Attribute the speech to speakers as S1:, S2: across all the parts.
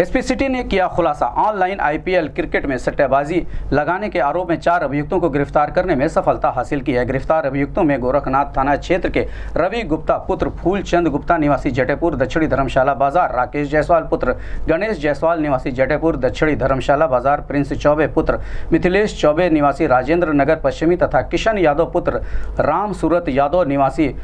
S1: SP city ने किया खुलासा। ऑनलाइन आईपीएल क्रिकेट में सट्टेबाजी लगाने के आरोप में चार अभियुक्तों को गिरफ़्तार करने में सफलता हासिल की है। गिरफ़्तार अभियुक्तों में गोरखनाथ थाना क्षेत्र के रवि गुप्ता पुत्र फूलचंद गुप्ता, निवासी जटेपुर दक्षिणी धर्मशाला बाज़ार, राकेश जायसवाल पुत्र गणेश जायसवाल, निवासी जटेपुर दक्षिणी धर्मशाला बाज़ार, प्रिंस चौबे पुत्र मिथिलेश चौबे, निवासी राजेंद्र नगर पश्चिमी तथा किशन यादव पुत्र राम सूरत यादव, निवासी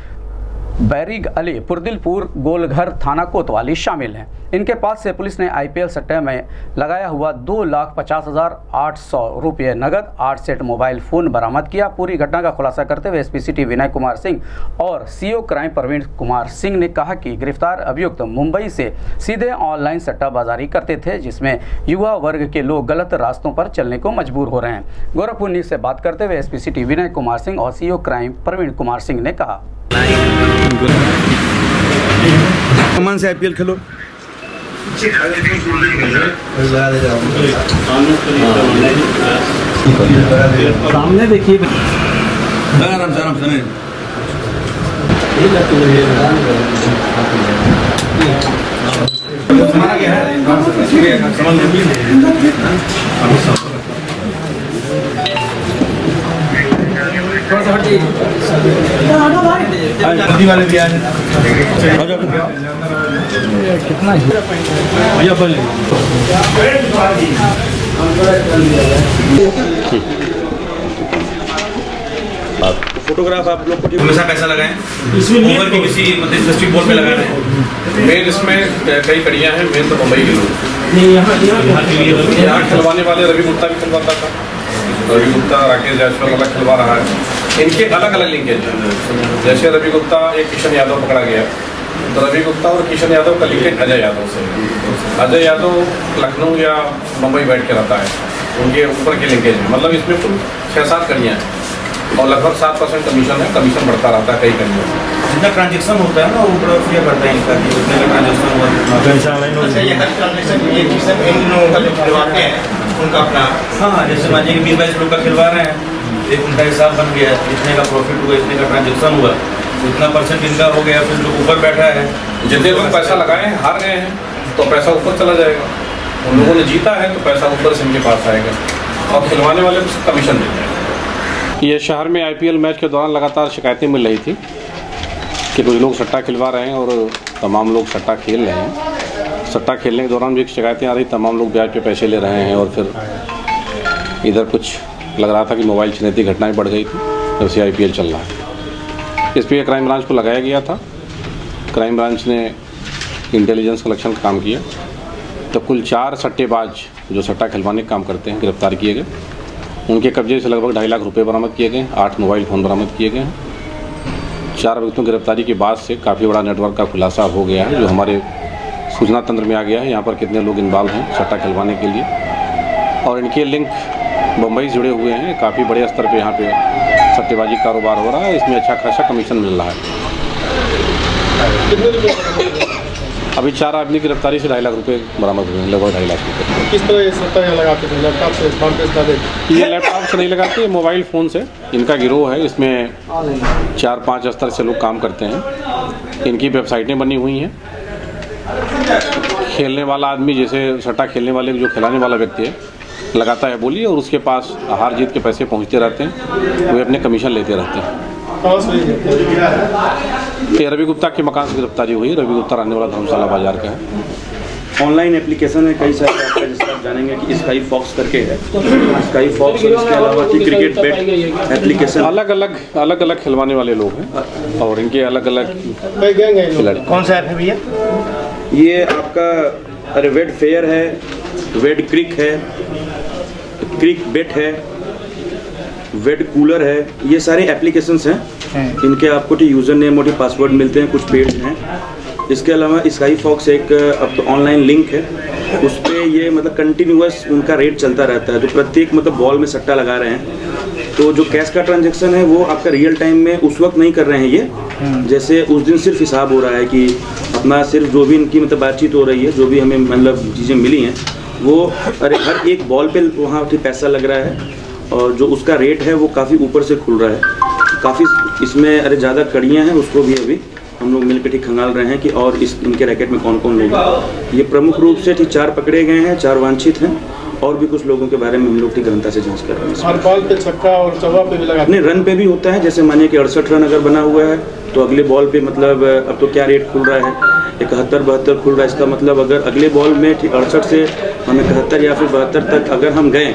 S1: बैरिग अली पुरदिलपुर गोलघर थाना कोतवाली शामिल हैं। इनके पास से पुलिस ने आईपीएल सट्टे में लगाया हुआ दो लाख पचास हज़ार आठ सौ रुपये नगद, आठ सेट मोबाइल फ़ोन बरामद किया। पूरी घटना का खुलासा करते हुए एसपी सिटी विनय कुमार सिंह और सीओ क्राइम प्रवीण कुमार सिंह ने कहा कि गिरफ़्तार अभियुक्त मुंबई से सीधे ऑनलाइन सट्टाबाजारी करते थे, जिसमें युवा वर्ग के लोग गलत रास्तों पर चलने को मजबूर हो रहे हैं। गोरखपुर न्यूज़ से बात करते हुए सिटी विनय कुमार सिंह और सीओ क्राइम प्रवीण कुमार सिंह ने कहा।
S2: कमान से आईपीएल खेलो।
S3: सामने देखिए।
S2: आराम से आराम से वाले भी आए।
S3: कितना ही।
S2: भैया पहले फोटोग्राफ आप लोग को हमेशा पैसा लगाएँ। ऊपर की किसी मतलब डिस्ट्रिक्ट बोर्ड पे लगा रहे हैं
S4: मेन इसमें कई कड़ियाँ हैं मेन तो मुंबई के लोग। यहाँ खिलवाने वाले रवि गुप्ता भी खिलवाता था। रवि गुप्ता राकेश जायसवाल वाला खिलवा रहा है। इनके अलग अलग लिंकेज हैं। जैसे रवि गुप्ता एक किशन यादव पकड़ा गया। तो रवि गुप्ता और किशन यादव का लिंकेज अजय यादव से। अजय यादव लखनऊ या मुंबई बैठ के रहता है। उनके ऊपर के लिंकेज है। मतलब इसमें कुल छः सात कड़ियाँ हैं। और लगभग सात परसेंट कमीशन है। कमीशन बढ़ता रहता है कई कड़ियों में।
S2: जितना ट्रांजेक्शन होता है ना वो बड़ा फ्री करता है इनका कि उतने का ट्रांजेक्शन हुआ पैसा
S5: अच्छा ये हर ट्रांजेक्शन ये किसान इन लोगों का जो खिलवाते हैं उनका अपना
S2: हाँ जैसे मान लीजिए बीस बाईस लोग का खिलवा रहे हैं। एक उनका हिसाब बन गया इतने का प्रॉफिट हुआ इतने का ट्रांजेक्शन हुआ इतना परसेंट इनका हो गया फिर लोग ऊपर बैठा है
S4: जितने लोग पैसा लगाए हैं हार गए हैं तो पैसा ऊपर चला जाएगा। उन लोगों ने जीता है तो पैसा ऊपर से इनके पास आएगा। और खिलवाने वाले को कमीशन देते हैं।
S6: ये शहर में आईपीएल मैच के दौरान लगातार शिकायतें मिल रही थी कि कुछ लोग सट्टा खिलवा रहे हैं और तमाम लोग सट्टा खेल रहे हैं। सट्टा खेलने के दौरान भी शिकायतें आ रही तमाम लोग ब्याज पे पैसे ले रहे हैं और फिर इधर कुछ लग रहा था कि मोबाइल छीनने की घटनाएँ बढ़ गई थी, जब से आईपीएल चल रहा है। इस पर क्राइम ब्रांच को लगाया गया था। क्राइम ब्रांच ने इंटेलिजेंस कलेक्शन का काम किया। तो कुल चार सट्टेबाज जो सट्टा खिलवाने का काम करते हैं, गिरफ़्तार किए गए। उनके कब्जे से लगभग ढाई लाख रुपए बरामद किए गए, आठ मोबाइल फ़ोन बरामद किए गए। हैं चार व्यक्तियों की गिरफ्तारी के बाद से काफ़ी बड़ा नेटवर्क का खुलासा हो गया है, जो हमारे सूचना तंत्र में आ गया है। यहाँ पर कितने लोग इन्वॉल्व हैं सट्टा खिलवाने के लिए। और इनके लिंक मुंबई से जुड़े हुए हैं काफ़ी बड़े स्तर पे यहाँ पे सट्टेबाजी कारोबार हो रहा है इसमें अच्छा खासा कमीशन मिल रहा है। अभी चार आदमी की गिरफ्तारी से ढाई लाख रुपए बरामद हुए हैं लगभग ढाई लाख रुपए।
S7: किस तरह सट्टा यहाँ लगाते थे? लैपटॉप से स्मार्ट
S6: ये लैपटॉप से नहीं लगाते मोबाइल फ़ोन से। इनका गिरोह है इसमें चार पाँच स्तर से लोग काम करते हैं। इनकी वेबसाइटें बनी हुई हैं। खेलने वाला आदमी जैसे सट्टा खेलने वाले जो खिलाने वाला व्यक्ति है लगाता है बोली और उसके पास हार जीत के पैसे पहुँचते रहते हैं। वे अपने कमीशन लेते रहते हैं।
S7: ये
S6: रवि गुप्ता के मकान से गिरफ्तारी हुई। रवि गुप्ता रहने वाला धर्मशाला बाज़ार का है।
S8: ऑनलाइन एप्लीकेशन है कई सारे आपका जिसका आप जानेंगे कि स्काई फॉक्स करके है। स्काई फॉक्स और इसके अलावा कि क्रिकेट बेट एप्लीकेशन
S6: अलग अलग अलग अलग खिलवाने वाले लोग हैं और इनके अलग अलग
S7: है
S5: कौन सा ऐप है भैया?
S8: ये आपका अरे वेड फेयर है वेड क्रिक है क्रिक बेट है वेड कूलर है ये सारे एप्लीकेशंस हैं। इनके आपको यूज़र नेम और पासवर्ड मिलते हैं कुछ पेड हैं। इसके अलावा स्काई फॉक्स एक अब तो ऑनलाइन लिंक है। उस पर ये मतलब कंटिन्यूस उनका रेट चलता रहता है। जो प्रत्येक मतलब बॉल में सट्टा लगा रहे हैं। तो जो कैश का ट्रांजेक्शन है वो आपका रियल टाइम में उस वक्त नहीं कर रहे हैं ये। जैसे उस दिन सिर्फ़ हिसाब हो रहा है कि अपना सिर्फ़ जो भी इनकी मतलब बातचीत हो रही है जो भी हमें मतलब चीज़ें मिली हैं वो अरे हर एक बॉल पे वहाँ पे पैसा लग रहा है और जो उसका रेट है वो काफ़ी ऊपर से खुल रहा है। काफ़ी इसमें अरे ज़्यादा कड़ियाँ हैं उसको भी अभी हम लोग मिलकर ठीक खंगाल रहे हैं कि और इस इनके रैकेट में कौन कौन लोग हैं। ये प्रमुख रूप से ठीक चार पकड़े गए हैं चार वांछित हैं और भी कुछ लोगों के बारे में हम लोग ठीक गहनता से जाँच कर रहे हैं
S7: हर बॉल पे छक्का और चौवा पे भी लगाते
S8: नहीं रन पे भी होता है जैसे मानिए कि अड़सठ रन अगर बना हुआ है तो अगले बॉल पे मतलब अब तो क्या रेट खुल रहा है? इकहत्तर, बहत्तर खुल रहा है इसका मतलब अगर अगले बॉल में अड़सठ से हम इकहत्तर या फिर बहत्तर तक अगर हम गए,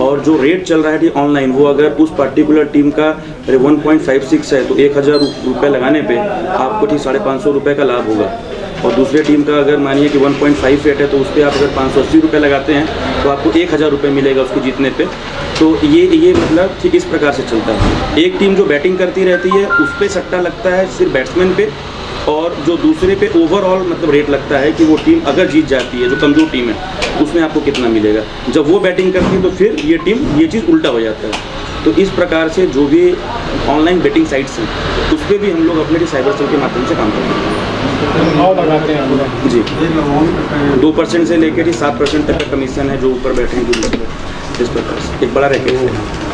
S8: और जो रेट चल रहा है ठीक ऑनलाइन वो अगर उस पर्टिकुलर टीम का फाइव सिक्स है तो एक हज़ार रुपये लगाने पे आपको ठीक साढ़े पाँच सौ रुपये का लाभ होगा। और दूसरे टीम का अगर मानिए कि 1.58 है तो उस पर आप अगर पाँच सौ लगाते हैं तो आपको एक हज़ार रुपये मिलेगा उसको जीतने पे। तो ये ये मतलब ठीक इस प्रकार से चलता है। एक टीम जो बैटिंग करती रहती है उस पर सट्टा लगता है सिर्फ़ बैट्समैन पे, और जो दूसरे पे ओवरऑल मतलब रेट लगता है कि वो टीम अगर जीत जाती है, जो कमज़ोर टीम है, उसमें आपको कितना मिलेगा। जब वो बैटिंग करती है तो फिर ये टीम, ये चीज़ उल्टा हो जाता है। तो इस प्रकार से जो भी ऑनलाइन बेटिंग साइट्स हैं उस पर भी हम लोग अपने साइबर सेल के माध्यम से काम करते हैं। जी। दो परसेंट से लेकर ही सात परसेंट तक का कमीशन है जो ऊपर बैठे हैं जो बैठे हैं। इस प्रकार से एक बड़ा रैकेट है।